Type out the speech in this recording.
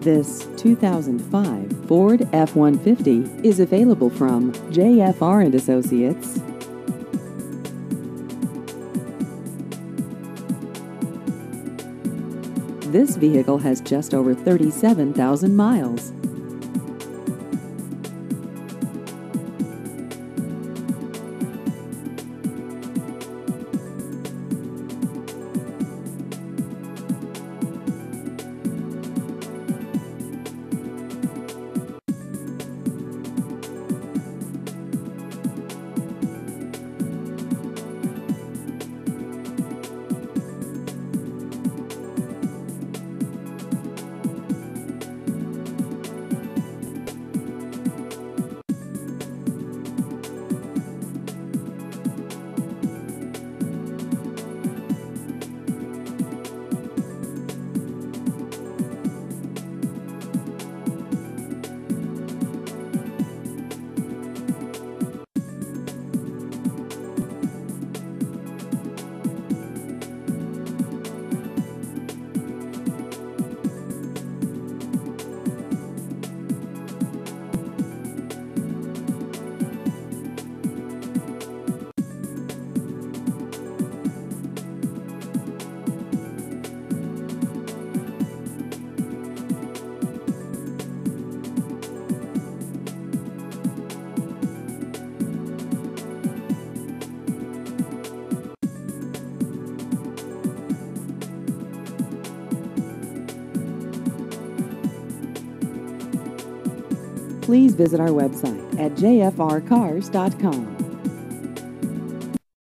This 2005 Ford F-150 is available from JFR and Associates. This vehicle has just over 37,000 miles. Please visit our website at jfrcars.com.